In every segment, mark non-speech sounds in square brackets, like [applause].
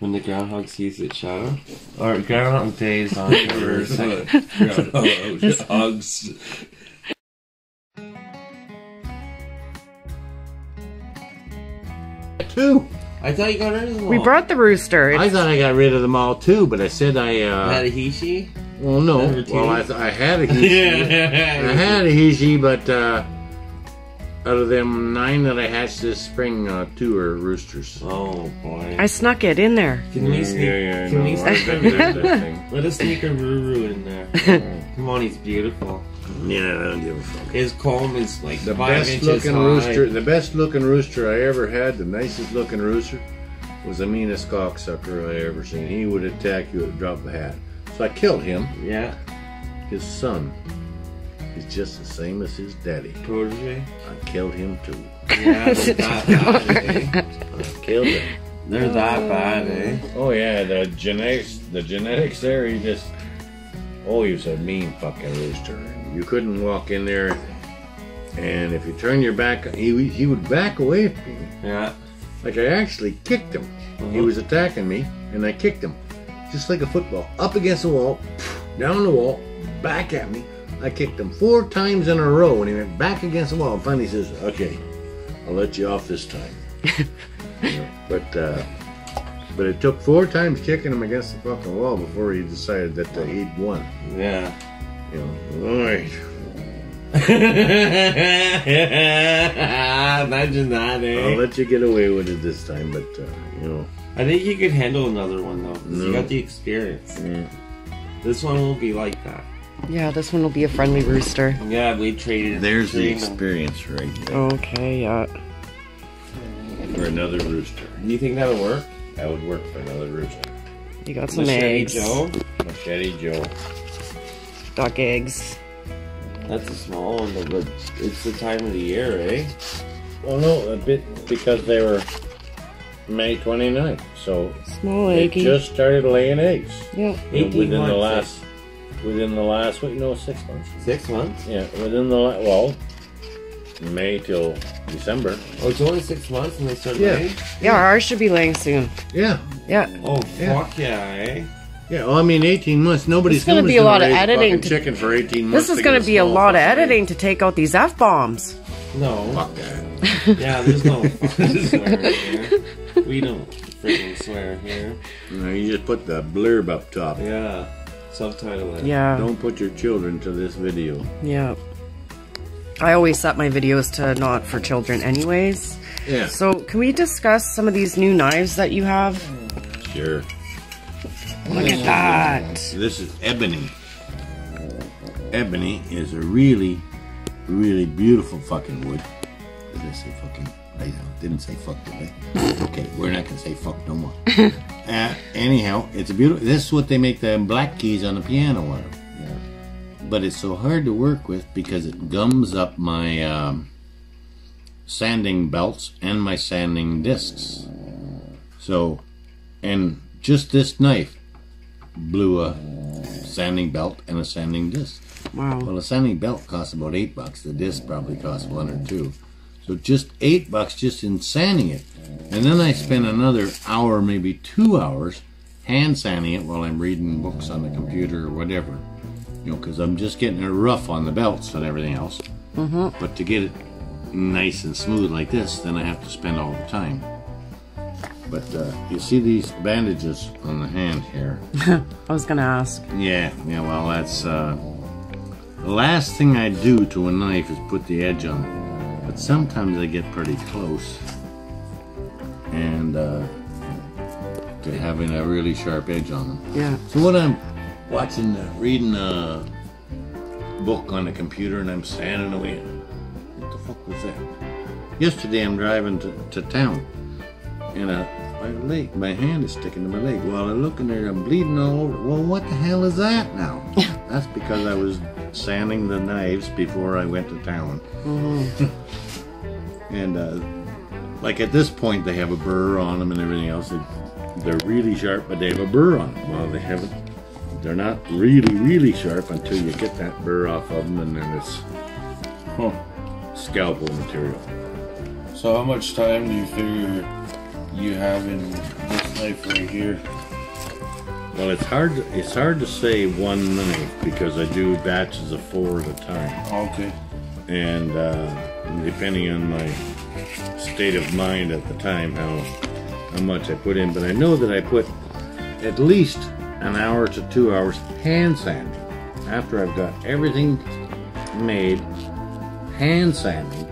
When the groundhog sees its shadow? Or Groundhog Day is on November 2nd. Hugs. Two. I thought you got rid of them all. We all. brought the rooster. I It's- thought I got rid of them all too, but I said I. uh Matahishi? Well, no. Number two? Well, I, th- I had a Hishi. [laughs] I had a Hishi, but uh, out of them nine that I hatched this spring, uh, two are roosters. Oh boy. I snuck it in there. Can we sneak? I can know. we sneak? been there, that thing. Let us sneak a Ruru in there. [laughs] Come on, he's beautiful. Yeah, I don't give a fuck. His comb is like The five best looking high. rooster, the best looking rooster I ever had, the nicest looking rooster, was the meanest cocksucker I ever seen. He would attack you at a drop of a hat. So I killed him. Yeah, His son is just the same as his daddy. protege. I killed him too. Yeah, they're [laughs] that bad, eh? I killed him. They're that bad, eh? Oh yeah, the genetics, the genetics there. He just, oh, he was a mean fucking rooster. You couldn't walk in there, and if you turn your back, he would- he would back away from you. Yeah. Like I actually kicked him. He Uh-huh. was attacking me, and I kicked him, just like a football, up against the wall, down the wall, back at me. I kicked him four times in a row, and he went back against the wall. And finally, he says, "Okay, I'll let you off this time." [laughs] You know, but uh, but it took four times kicking him against the fucking wall before he decided that uh, he'd won. Yeah. You know, all right. [laughs] Imagine that, eh? I'll let you get away with it this time, but uh, you know, I think you could handle another one though. 'cause You got the experience. mm, This one won't be like that. Yeah, this one will be a friendly rooster. Yeah, we traded. there's the traded them. experience right there Okay, yeah. for another rooster. Do you think that'll work? That would work for another rooster. You got some eggs. Machete eggs. Joe. Machete Joe. Duck eggs. That's a small one, though, but it's the time of the year, eh? Well, no, a bit because they were May 29th, so Small eggs. they just started laying eggs. Yeah. You know, 18 within the last, within the last, what you know, six months. Six months? Yeah, within the la- well, May till December. Oh, it's only six months and they start Yeah. laying? Yeah, ours should be laying soon. Yeah, Yeah. Oh, Yeah. fuck yeah, eh? yeah. Well, I mean, 18 months. Nobody's This gonna be a lot of editing fucking to- chicken for 18 months. This is to going to be a lot of editing to take out these F bombs. No. Fuck that. Yeah, there's no [laughs] fucking swearing here. We don't freaking swear here. No, you just put the blurb up top. Yeah. Subtitle it. Yeah. Don't put your children to this video. Yeah. I always set my videos to not for children anyways. Yeah, So, can we discuss some of these new knives that you have? sure. Look at that. This is ebony. Ebony is a really, really beautiful fucking wood. Did I say fucking? I didn't say fuck, did I? [laughs] okay, we're not gonna say fuck no more. [laughs] uh, anyhow, it's a beautiful. This is what they make the black keys on the piano out of. But it's so hard to work with because it gums up my um, sanding belts and my sanding discs. So, and just this knife blew a sanding belt and a sanding disc. Wow. Well, a sanding belt costs about eight bucks. The disc probably costs one or two. So just eight bucks just in sanding it. And then I spend another hour, maybe two hours, hand sanding it while I'm reading books on the computer or whatever. You know, because I'm just getting it rough on the belts and everything else. Mm-hmm. But to get it nice and smooth like this, then I have to spend all the time. But uh, you see these bandages on the hand here. [laughs] I was going to ask. Yeah, yeah, well, that's uh, the last thing I do to a knife is put the edge on it. But sometimes I get pretty close, and uh, to having a really sharp edge on them. Yeah. So when I'm watching, uh, reading a book on the computer, and I'm sanding away. What the fuck was that? Yesterday I'm driving to, to town, and uh, my leg, my hand is sticking to my leg. While I look in there, I'm bleeding all over. Well, what the hell is that now? [laughs] That's because I was sanding the knives before I went to town. [laughs] and uh, like at this point, they have a burr on them and everything else. They, they're really sharp, but they have a burr on them. Well, they haven't. They're not really, really sharp until you get that burr off of them, and then it's huh, scalpel material. So how much time do you figure you have in this knife right here. Well, it's hard. It's hard to say one knife because I do batches of four at a time, Okay. and uh, depending on my state of mind at the time, how how much I put in. But I know that I put at least an hour to two hours hand sanding after I've got everything made, hand sanding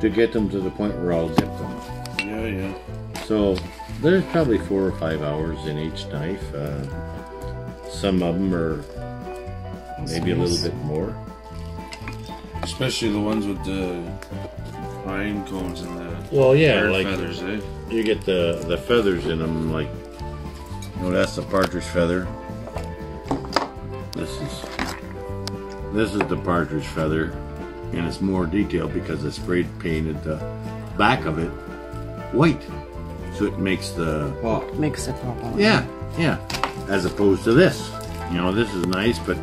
to get them to the point where I'll dip them. Yeah, yeah. So there's probably four or five hours in each knife. Uh, some of them are maybe a little bit more. Especially the ones with the pine cones and the Well, yeah, like feathers, eh? you get the the feathers in them. Like, you know, that's the partridge feather. This is this is the partridge feather, and it's more detailed because I sprayed painted the back of it white, so it makes the Makes it pop out. Yeah, yeah. As opposed to this. You know, this is nice, but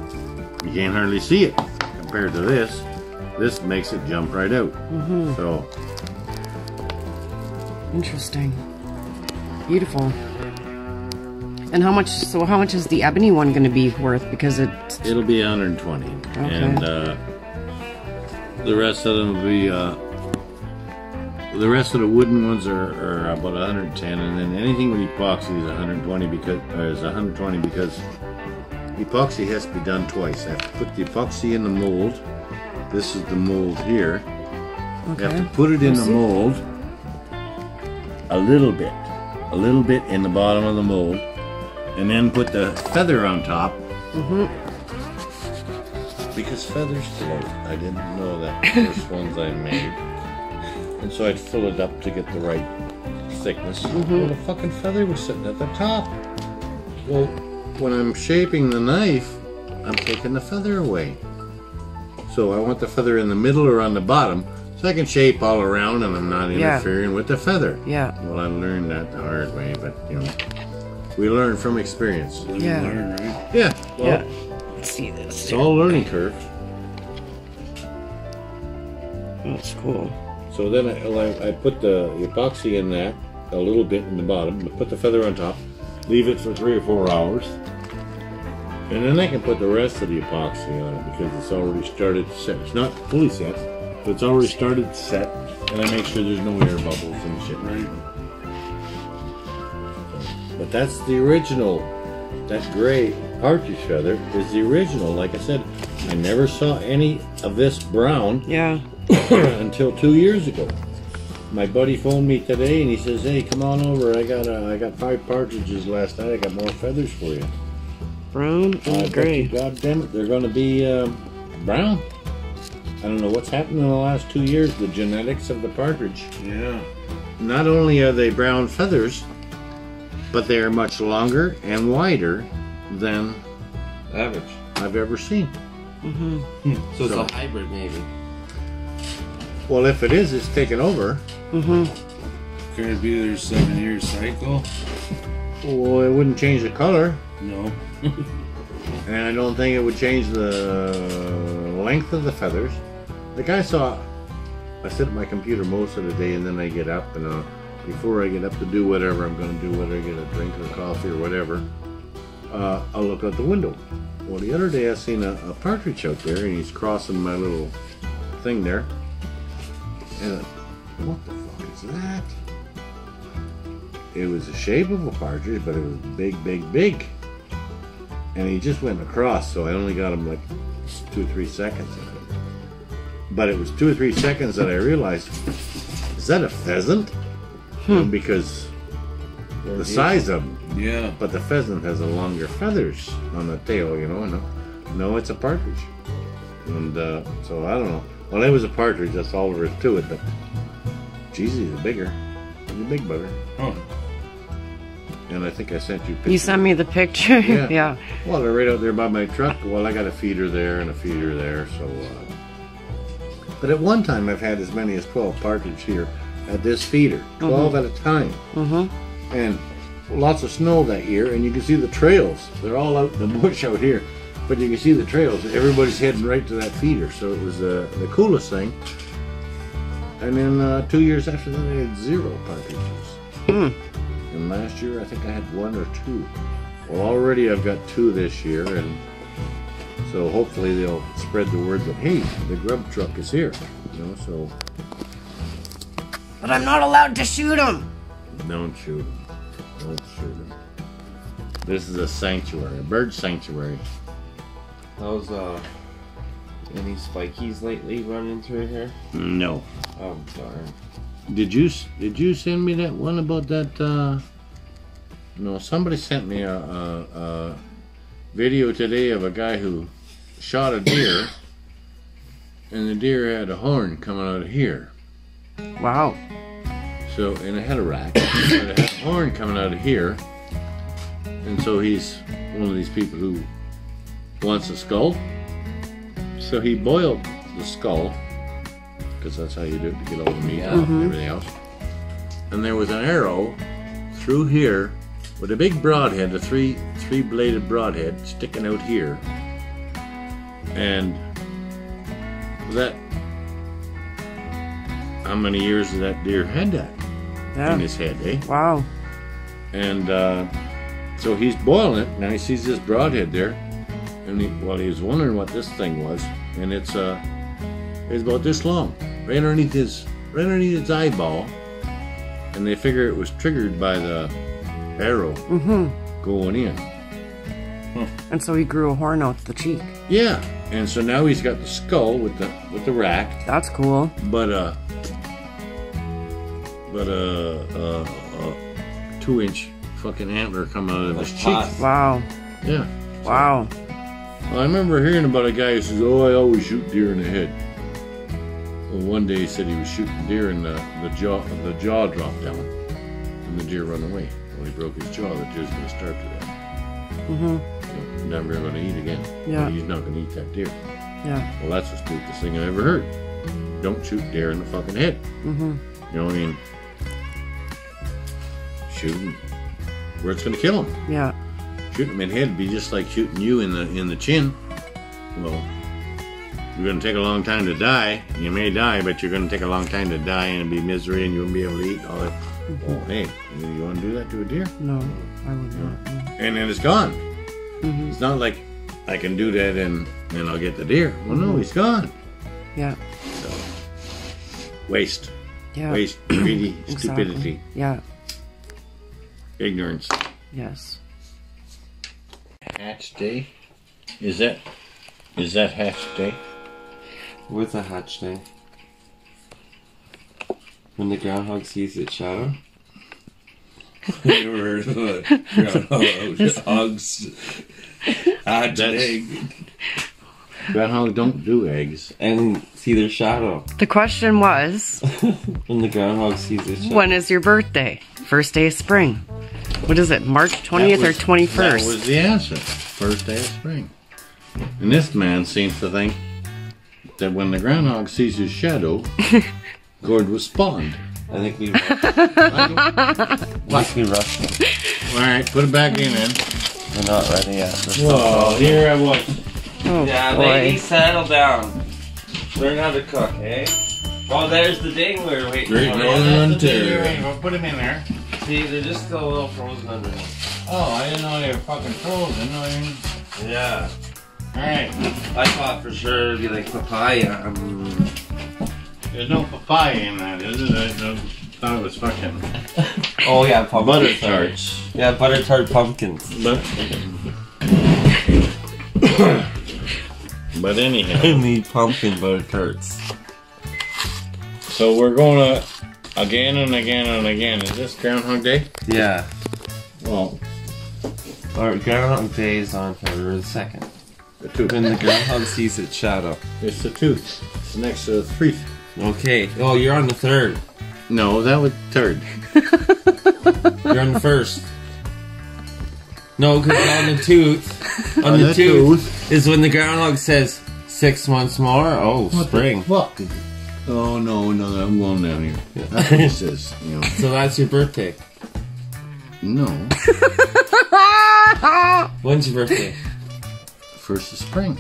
you can't hardly see it compared to this. This makes it jump right out. So, Interesting. Beautiful. And how much? So how much is the ebony one going to be worth? Because it it'll be 120. And uh, the rest of them will be. Uh, the rest of the wooden ones are, are about 110, and then anything with epoxy is 120 because uh, is 120 because epoxy has to be done twice. I have to put the epoxy in the mold. This is the mold here. You have to put it in the mold a little bit, a little bit in the bottom of the mold, and then put the feather on top. Mm -hmm. Because feathers float. I didn't know that the [laughs] first ones I made. And so I'd fill it up to get the right thickness. Mm -hmm. Well, the fucking feather was sitting at the top. Well, when I'm shaping the knife, I'm taking the feather away. So I want the feather in the middle or on the bottom so I can shape all around and I'm not Yeah. interfering with the feather. Yeah. Well, I learned that the hard way, but you know, we learn from experience. live Yeah. learn, right? Yeah, well, Yeah. Let's see this. it's all learning curve. That's cool. So then I, like, I put the epoxy in that a little bit in the bottom, but put the feather on top, leave it for three or four hours, and then I can put the rest of the epoxy on it because it's already started to set. It's not fully set, but it's already started to set, and I make sure there's no air bubbles and shit. Right. But that's the original. That gray partridge feather is the original. Like I said, I never saw any of this brown Yeah. [coughs] until two years ago. My buddy phoned me today and he says, "Hey, come on over. I got uh, I got five partridges last night. I got more feathers for you." Brown and bet gray. God damn it, they're going to be um, brown. I don't know what's happened in the last two years. The genetics of the partridge. Yeah. Not only are they brown feathers, but they are much longer and wider than Average. I've ever seen. Mm-hmm. So it's So- a hybrid, maybe. Well, if it is, it's taken over. Mm-hmm. Could it be their seven year cycle? Well, it wouldn't change the color. No. [laughs] And I don't think it would change the length of the feathers. Like I saw, I sit at my computer most of the day and then I get up and uh, before I get up to do whatever I'm going to do, whether I get a drink or coffee or whatever, uh, I'll look out the window. Well, the other day I seen a, a partridge out there and he's crossing my little thing there. And uh, what the fuck is that? It was the shape of a partridge, but it was big, big, big and he just went across, so I only got him like two or three seconds of it. But it was two or three seconds that I realized, is that a pheasant? Know, because the size of him, Yeah. but the pheasant has a longer feathers on the tail, you know. No, no it's a partridge, and uh, so I don't know. Well, it was a partridge. That's all there is to it. But geez, he's bigger. He's a big butter, Huh. And I think I sent you. Pictures. You sent me the picture. [laughs] Yeah. yeah. Well, they're right out there by my truck. Well, I got a feeder there and a feeder there, so. Uh, but at one time, I've had as many as 12 partridge here at this feeder, 12 at a time. Mm-hmm. And lots of snow that year, and you can see the trails. They're all out in the [laughs] bush out here, but you can see the trails. Everybody's heading right to that feeder, so it was uh, the coolest thing. And then uh, two years after that, I had zero partridges. Hmm. And last year, I think I had one or two. Well, already I've got two this year, and so hopefully they'll spread the word that hey, the grub truck is here. You know, so But I'm not allowed to shoot them! don't shoot them. Don't shoot them. This is a sanctuary, a bird sanctuary. How's uh any spikies lately running through here? No. Oh darn. Did you did you send me that one about that? uh No, somebody sent me a, a, a video today of a guy who shot a deer, and the deer had a horn coming out of here. Wow. So, and it had a rack, but it had a horn coming out of here. And so he's one of these people who wants a skull. So he boiled the skull, because that's how you do it to get all the meat out and everything else. And there was an arrow through here with a big broadhead, a three three bladed broadhead sticking out here. And that how many years did that deer had that? in his head, eh? Wow. And uh, so he's boiling it. Now he sees this broadhead there, and he, well, he was wondering what this thing was, and it's uh, it's about this long, right underneath his, right underneath his eyeball, and they figure it was triggered by the arrow Mm-hmm. going in. And so he grew a horn out the cheek. Yeah, and so now he's got the skull with the with the rack, That's cool. but uh, but uh, uh, uh two inch fucking antler coming out of his cheek. Wow. Yeah. Wow. Well, I remember hearing about a guy who says, "Oh, I always shoot deer in the head." Well, one day he said he was shooting deer and the, the jaw the jaw dropped down, and the deer run away. Well, he broke his jaw. The deer's gonna starve to death. Mm-hmm. So, never gonna eat again. Yeah. He's not gonna eat that deer. Yeah. Well, that's the stupidest thing I ever heard. Don't shoot deer in the fucking head. Mm-hmm. You know what I mean? Shoot him where it's gonna kill him. Yeah. Shooting him in the head would be just like shooting you in the in the chin. Well, you're gonna take a long time to die. You may die, but you're gonna take a long time to die and be misery, and you won't be able to eat all that. Well, hey, you, want to do that to a deer? No, I would not. no. And then it's gone. Mhm. It's not like I can do that and and I'll get the deer. Well, no, he's gone. Yeah. So waste, Yeah. waste, [clears throat] greedy, Exactly. stupidity, Yeah. ignorance. Yes. Hatch day. Is that is that hatch day? What's a hatch day? When the groundhog sees its shadow? Never heard of a groundhog hogs. Hatch That's- Groundhog don't do eggs. And see their shadow. The question was, [laughs] When the groundhog sees its shadow. when is your birthday? First day of spring. What is it? March 20th That or 21st? That was the answer. First day of spring. And this man seems to think that when the groundhog sees his shadow, [laughs] Gord was spawned. I think we rushed. I think we rushed. All right, put it back in then. We're not ready yet. We're here I was. oh, Yeah, boy. lady, settle down. Learn how to cook, eh? Oh, there's the dingler. Wait, Great oh, Northern Ontario. We'll put him in there. See, they're just still a little frozen underneath. Oh, I didn't know they were fucking frozen. I mean, Yeah. All right. I thought for sure it'd be like papaya. Um, There's no papaya in that, is it? I I thought it was fucking [laughs] oh yeah, pumpkin butter tarts. tarts. Yeah, butter tart pumpkins. But but anyhow, [laughs] I need pumpkin butter tarts. so we're going to again and again and again. Is this Groundhog Day? Yeah. Well, Our groundhog day is on February the second. The tooth. When the groundhog sees its shadow. It's the tooth. It's next to the three. Okay. Oh, you're on the third. No, that was third. [laughs] You're on the first. No, because on the tooth, on, On the, the tooth, is when the groundhog says six months more. Oh, spring. Fuck. Oh no, no, I'm going down here. That's what it [laughs] says. You know. So that's your birthday. No, When's your birthday? [laughs] first of spring.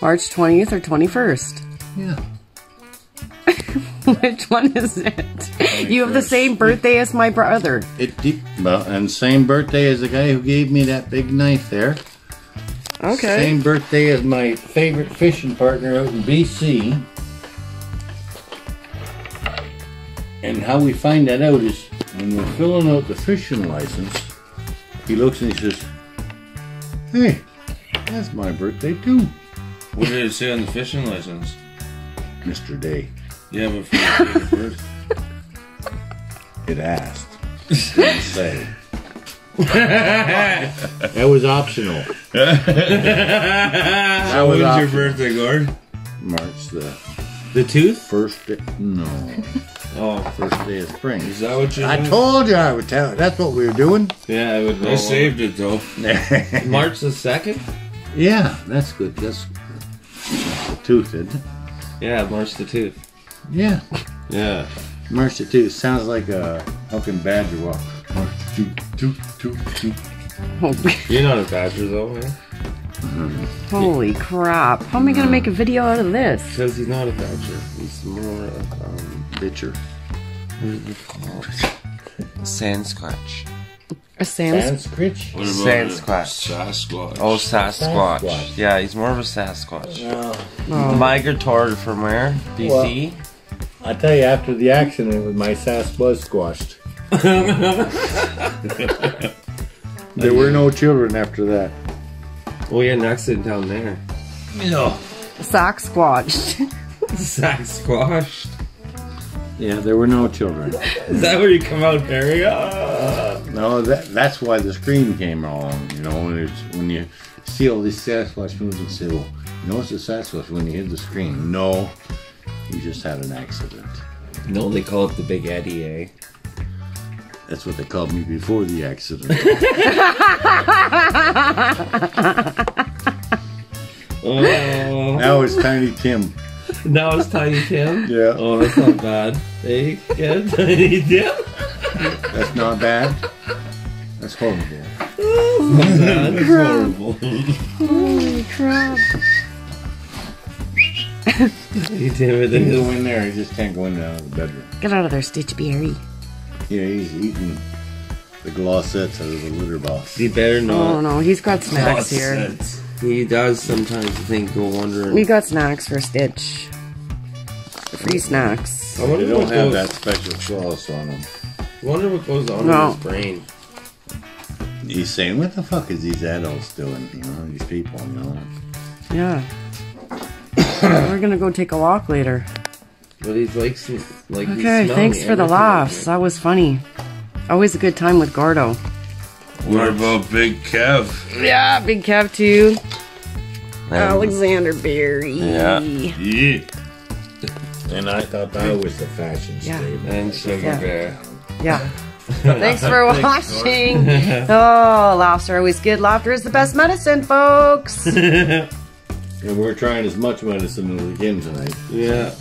March 20th or 21st. Yeah. [laughs] Which one is it? You have the same birthday as my brother. It deep, well, and same birthday as the guy who gave me that big knife there. Okay. Same birthday as my favorite fishing partner out in BC. And how we find that out is when we're filling out the fishing license, he looks and he says, Hey, that's my birthday too, What did it say on the fishing license? Mr. Day. Yeah, but for the birth. [laughs] It asked. Didn't say. that was optional. [laughs] That was was your optional. birthday, Gord? March the The tooth? first day. No, [laughs] Oh, first day of spring. Is that what you I did? told you I would tell. That's what we were doing. yeah, I would. I saved it though. [laughs] March the second. yeah, that's good. That's, that's the tooth, isn't it? Yeah, March the tooth. Yeah, Yeah. March the tooth sounds like a fucking badger walk. March the tooth, tooth, tooth, tooth. Oh, [laughs] You're not a badger though, man. Holy crap. How am I going to make a video out of this? Because he's not a badger. He's more of um. Bitcher. What is it called? Sasquatch. A sans? Sanskrit. What about Sasquatch. Sasquatch. Oh, Sasquatch. Sasquatch. Yeah, he's more of a Sasquatch. No. Migratory from where? BC. I tell you, after the accident with my sass was squashed. [laughs] there were no children after that. Oh, yeah, an accident down there. No. Sock squatched. [laughs] squashed. Yeah, there were no children. Is that where you come out, Harry? Ah. No, that that's why the scream came along. You know, when it's when you see all these Sasquatch movies and say, "Well, you know it's a Sasquatch," when you hear the scream, no, you just had an accident. No, they call it the Big Eddie, eh? That's what they called me before the accident. Oh, now it's Tiny Tim. now it's Tiny Tim. Yeah. Oh, that's not bad. Hey, good, [laughs] Tiny Tim. That's not bad. That's horrible. That's horrible. Holy crap. Tiny Tim, it He go in there. He just can't go in and out of the bedroom. Get out of there, Stitch Stitchberry. Yeah, he's eating the glossettes out of the litter box. He better Oh not. no, he's got snacks here. He does sometimes think go wondering. We got snacks for Stitch. Free snacks. I wonder They don't have goes, that special sauce on them. I wonder what goes on No. in his brain. He's saying, "What the fuck is these adults doing? You know, these people. You know." Yeah. [coughs] We're gonna go take a walk later. But he's like, some- like Okay, smelling thanks for the laughs. That was funny. Always a good time with Gordo. What about Big Kev? Yeah, Big Kev too. there. Alexander Berry. Yeah. Yeah. [laughs] And I thought that was the fashion Yeah. statement. And Sugar Yeah. Bear. Yeah. [laughs] Thanks for watching. [laughs] Oh, laughs are always good. Laughter is the best medicine, folks. And we're trying as much medicine as we can tonight. Yeah.